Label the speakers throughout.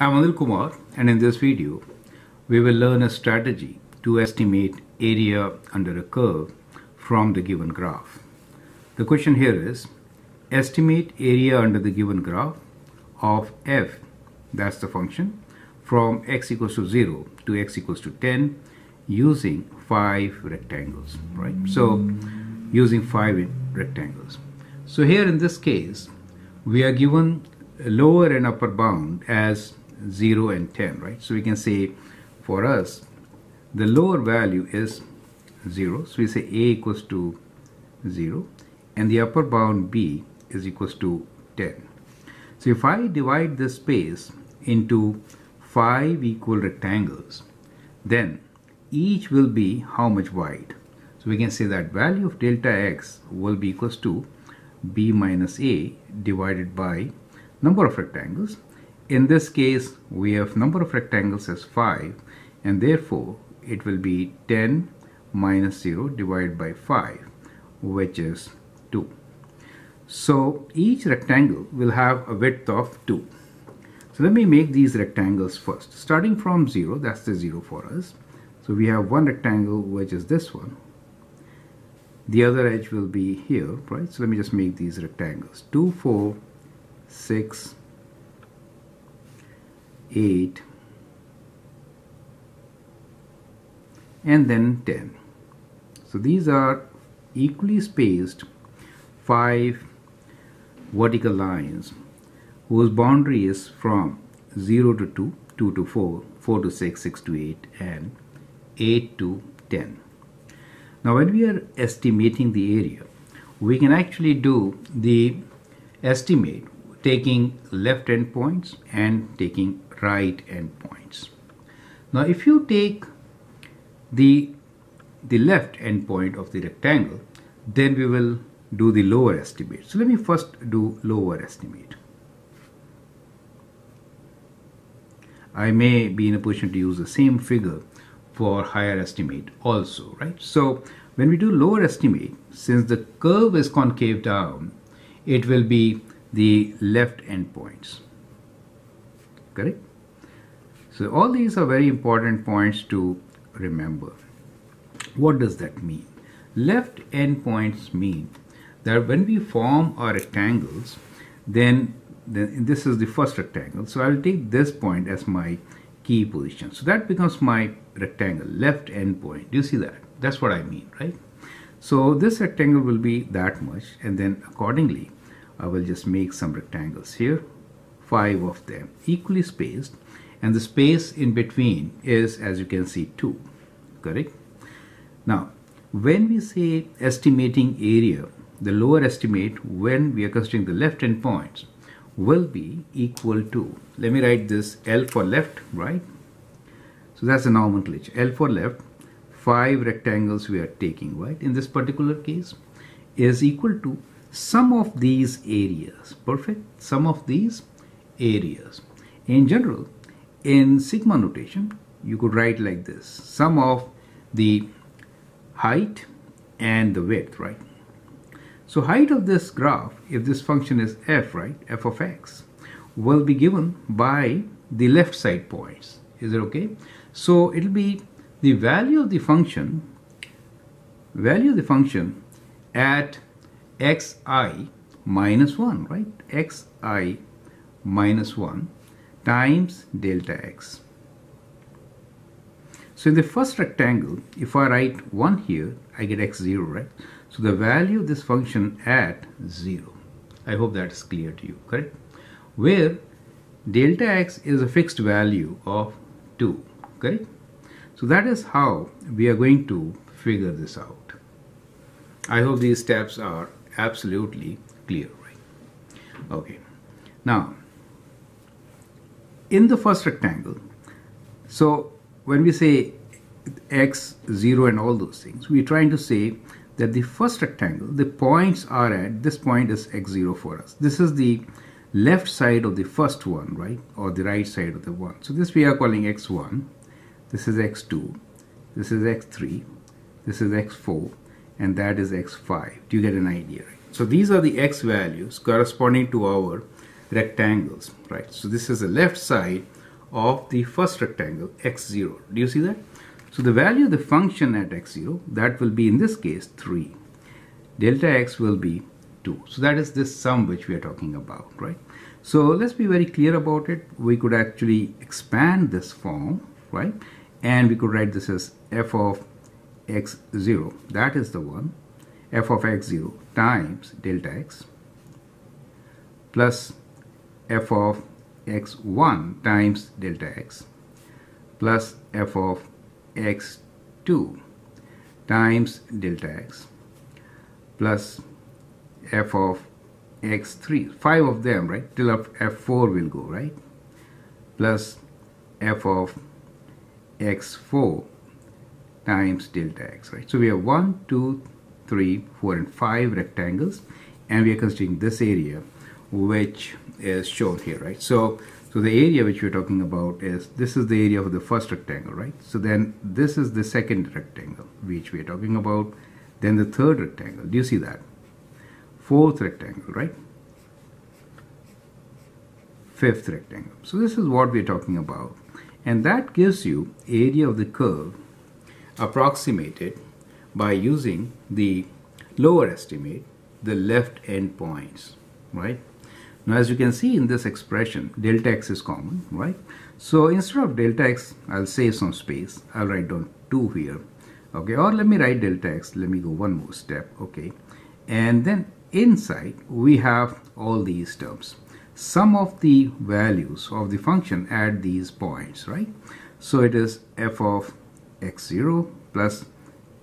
Speaker 1: I'm Anil Kumar and in this video we will learn a strategy to estimate area under a curve from the given graph. The question here is estimate area under the given graph of f that's the function from x equals to 0 to x equals to 10 using five rectangles right so using five rectangles so here in this case we are given lower and upper bound as 0 and 10 right? So we can say for us the lower value is 0 so we say a equals to 0 and the upper bound b is equals to 10 so if I divide this space into five equal rectangles then each will be how much wide? So we can say that value of delta x will be equals to b minus a divided by number of rectangles in this case, we have number of rectangles as 5 and therefore it will be 10 minus 0 divided by 5 which is 2. So each rectangle will have a width of 2. So let me make these rectangles first. Starting from 0, that's the 0 for us. So we have one rectangle which is this one. The other edge will be here, right? So let me just make these rectangles. 2, 4, 6, 8 and then 10 so these are equally spaced five vertical lines whose boundary is from 0 to 2 2 to 4 4 to 6 6 to 8 and 8 to 10 now when we are estimating the area we can actually do the estimate taking left end points and taking right endpoints. Now if you take the, the left endpoint of the rectangle, then we will do the lower estimate. So let me first do lower estimate. I may be in a position to use the same figure for higher estimate also, right? So when we do lower estimate, since the curve is concave down, it will be the left endpoints, correct? So all these are very important points to remember. What does that mean? Left endpoints mean that when we form our rectangles, then, this is the first rectangle. So I will take this point as my key position. So that becomes my rectangle, left endpoint. Do you see that? That's what I mean, right? So this rectangle will be that much and then accordingly I will just make some rectangles here, five of them equally spaced and the space in between is as you can see 2 correct? Now when we say estimating area the lower estimate when we are considering the left end points will be equal to let me write this L for left right? So that's the nomenclature L for left five rectangles we are taking right? In this particular case is equal to sum of these areas. Perfect? Sum of these areas. In general in sigma notation you could write like this. Sum of the height and the width right? So height of this graph if this function is f right f of x will be given by the left side points. Is it okay? So it'll be the value of the function value of the function at xi minus 1 right? xi minus 1 times delta x. So in the first rectangle, if I write 1 here, I get x0, right? So the value of this function at 0. I hope that is clear to you, correct? Where delta x is a fixed value of 2, correct? So that is how we are going to figure this out. I hope these steps are absolutely clear, right? Okay. Now, in the first rectangle, so when we say x, 0 and all those things, we're trying to say that the first rectangle, the points are at, this point is x0 for us. This is the left side of the first one, right? Or the right side of the one. So this we are calling x1, this is x2, this is x3, this is x4, and that is x5. Do you get an idea? Right? So these are the x values corresponding to our rectangles, right? So this is the left side of the first rectangle x0. Do you see that? So the value of the function at x0, that will be in this case 3. Delta x will be 2. So that is this sum which we are talking about, right? So let's be very clear about it. We could actually expand this form, right? And we could write this as f of x0. That is the one. f of x0 times delta x plus f of x1 times delta x plus f of x2 times delta x plus f of x3 five of them right? Till of f4 will go right? Plus f of x4 times delta x right? So we have one two three four and five rectangles and we are considering this area which is shown here right so so the area which we're talking about is this is the area of the first rectangle right so then this is the second rectangle which we are talking about then the third rectangle do you see that fourth rectangle, right? Fifth rectangle. So this is what we're talking about. And that gives you area of the curve approximated by using the lower estimate, the left end points, right? Now as you can see in this expression, delta x is common, right? So instead of delta x, I'll save some space. I'll write down 2 here, okay? Or let me write delta x, let me go one more step, okay? And then inside we have all these terms sum of the values of the function at these points right so it is f of x0 plus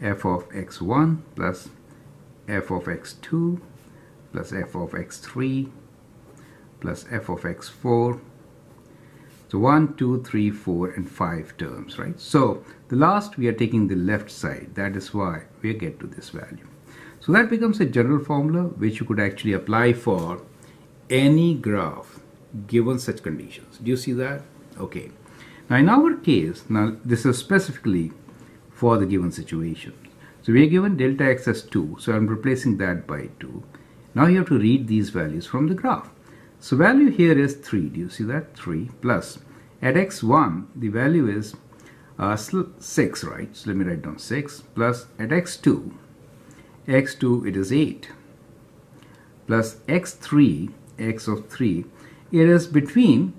Speaker 1: f of x1 plus f of x2 plus f of x3 plus f of x4 so 1 2 3 4 and 5 terms right so the last we are taking the left side that is why we get to this value so that becomes a general formula which you could actually apply for any graph given such conditions. Do you see that? Okay. Now in our case, now this is specifically for the given situation. So we are given delta x as 2, so I'm replacing that by 2. Now you have to read these values from the graph. So value here is 3, do you see that? 3 plus at x1 the value is uh, 6, right? So let me write down 6 plus at x2 x2 it is 8 plus x3 x of 3 it is between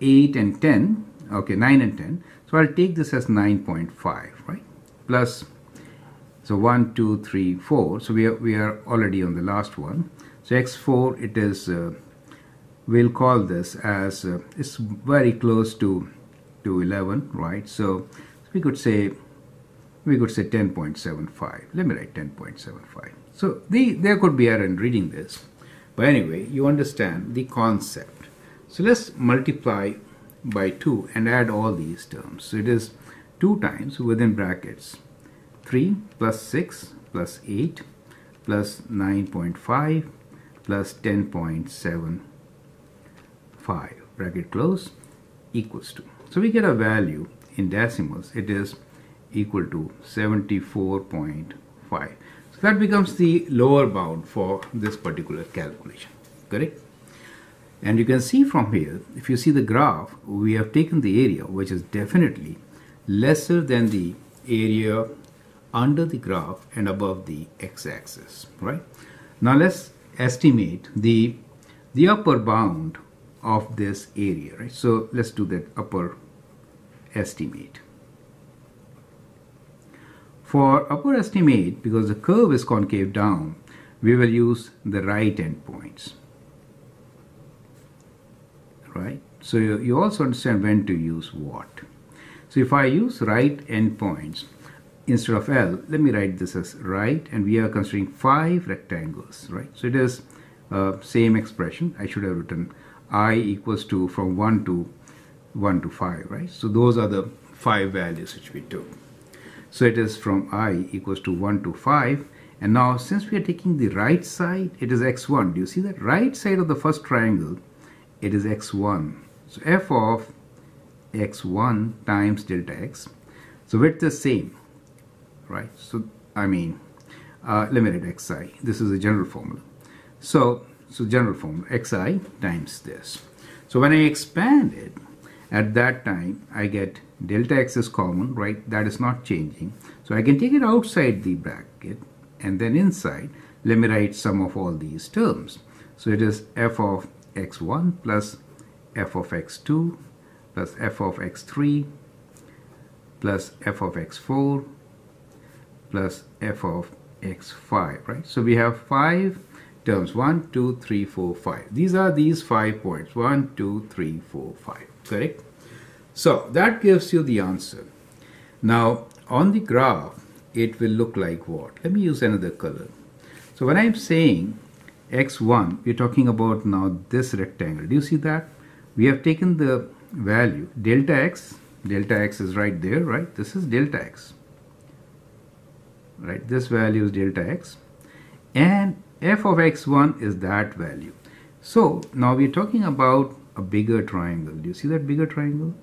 Speaker 1: 8 and 10 okay 9 and 10 so I'll take this as 9.5 right? Plus so 1 2 3 4 so we are, we are already on the last one. So x4 it is uh, we'll call this as uh, it's very close to to 11 right so we could say we could say 10.75. Let me write 10.75. So the, there could be error in reading this. But anyway, you understand the concept. So let's multiply by 2 and add all these terms. So it is 2 times within brackets 3 plus 6 plus 8 plus 9.5 plus 10.75 bracket close equals to. So we get a value in decimals. It is equal to 74.5. So that becomes the lower bound for this particular calculation, correct? And you can see from here, if you see the graph, we have taken the area which is definitely lesser than the area under the graph and above the x-axis, right? Now let's estimate the, the upper bound of this area, right? So let's do that upper estimate. For upper estimate, because the curve is concave down, we will use the right endpoints. Right? So you, you also understand when to use what. So if I use right endpoints instead of L, let me write this as right, and we are considering five rectangles, right? So it is uh, same expression. I should have written i equals to from 1 to 1 to 5, right? So those are the five values which we took. So it is from i equals to 1 to 5. And now since we are taking the right side, it is x1. Do you see that? Right side of the first triangle, it is x1. So f of x1 times delta x. So width is same, right? So I mean, uh, limited xi. This is a general formula. So, so general formula xi times this. So when I expand it, at that time I get delta x is common, right? That is not changing. So I can take it outside the bracket and then inside, let me write sum of all these terms. So it is f of x1 plus f of x2 plus f of x3 plus f of x4 plus f of x5, right? So we have five terms, one, two, three, four, five. These are these five points, one, two, three, four, five, correct? So that gives you the answer. Now on the graph, it will look like what? Let me use another color. So when I'm saying x1, we're talking about now this rectangle. Do you see that? We have taken the value delta x, delta x is right there, right? This is delta x, right? This value is delta x and f of x1 is that value. So now we're talking about a bigger triangle. Do you see that bigger triangle?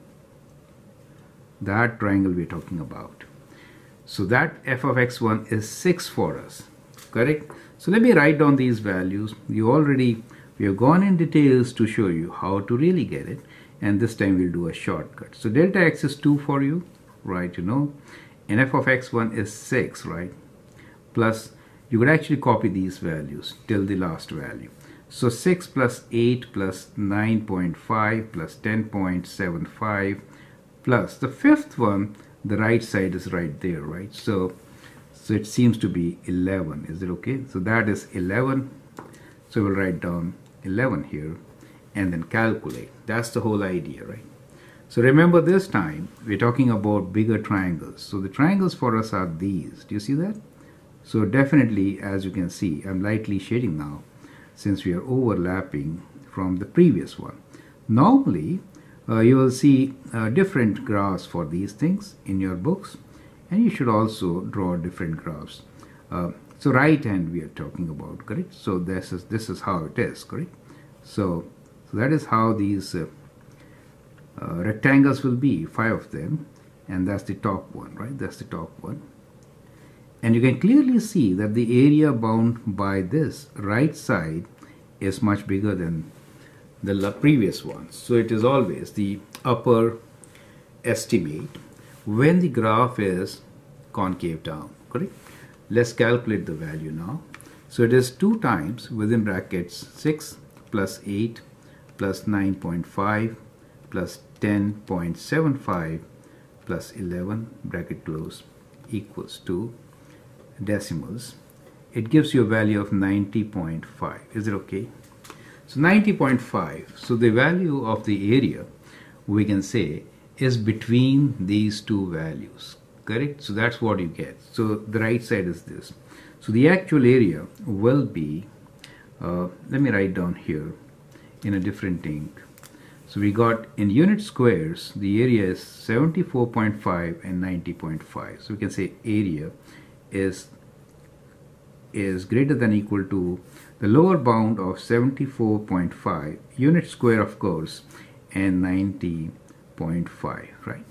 Speaker 1: That triangle we're talking about. So that f of x1 is 6 for us, correct? So let me write down these values. You already, we have gone in details to show you how to really get it. And this time we'll do a shortcut. So delta x is 2 for you, right, you know. And f of x1 is 6, right? Plus, you could actually copy these values till the last value. So 6 plus 8 plus 9.5 plus 10.75 plus the fifth one, the right side is right there, right? So so it seems to be 11. Is it okay? So that is 11. So we'll write down 11 here and then calculate. That's the whole idea, right? So remember this time, we're talking about bigger triangles. So the triangles for us are these. Do you see that? So definitely, as you can see, I'm lightly shading now since we are overlapping from the previous one. Normally, uh, you will see uh, different graphs for these things in your books and you should also draw different graphs. Uh, so right hand we are talking about, correct? So this is this is how it is, correct? So, so that is how these uh, uh, rectangles will be, five of them, and that's the top one, right? That's the top one. And you can clearly see that the area bound by this right side is much bigger than the previous one. So it is always the upper estimate when the graph is concave down correct let's calculate the value now so it is 2 times within brackets 6 plus 8 plus 9.5 plus 10.75 plus 11 bracket close equals to decimals it gives you a value of 90.5 is it okay? So 90.5 so the value of the area we can say is between these two values correct? So that's what you get. So the right side is this. So the actual area will be uh, let me write down here in a different ink. So we got in unit squares the area is 74.5 and 90.5 so we can say area is is greater than equal to the lower bound of 74.5 unit square of course and 90 0.5 right?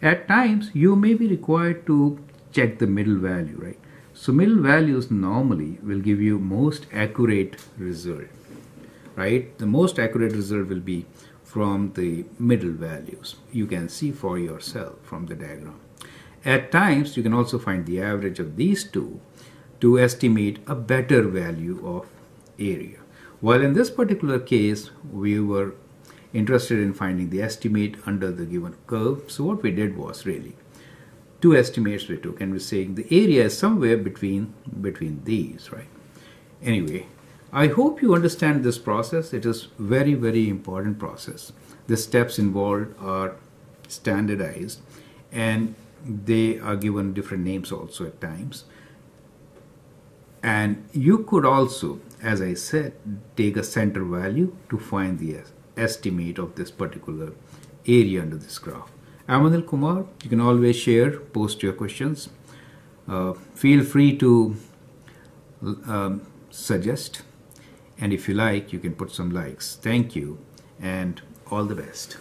Speaker 1: At times you may be required to check the middle value right? So middle values normally will give you most accurate result right? The most accurate result will be from the middle values. You can see for yourself from the diagram at times you can also find the average of these two to estimate a better value of area while in this particular case we were interested in finding the estimate under the given curve. So what we did was really two estimates we took and we're saying the area is somewhere between between these, right? Anyway, I hope you understand this process. It is very, very important process. The steps involved are standardized and they are given different names also at times. And you could also, as I said, take a center value to find the estimate of this particular area under this graph. I'm Anil Kumar. You can always share, post your questions. Uh, feel free to um, suggest and if you like you can put some likes. Thank you and all the best.